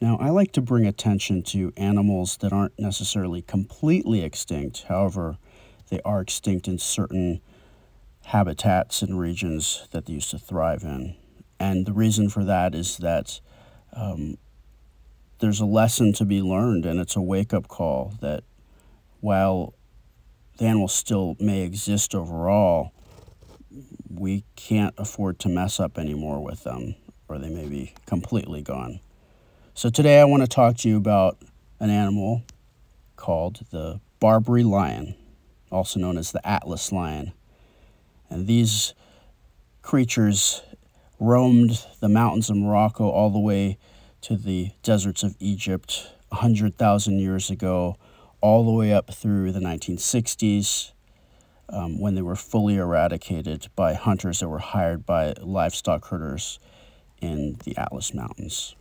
Now, I like to bring attention to animals that aren't necessarily completely extinct. However, they are extinct in certain habitats and regions that they used to thrive in. And the reason for that is that um, there's a lesson to be learned, and it's a wake up call that while the animals still may exist overall, we can't afford to mess up anymore with them, or they may be completely gone. So, today I want to talk to you about an animal called the Barbary lion, also known as the Atlas lion. And these creatures roamed the mountains of Morocco all the way to the deserts of Egypt 100,000 years ago, all the way up through the 1960s um, when they were fully eradicated by hunters that were hired by livestock herders in the Atlas Mountains.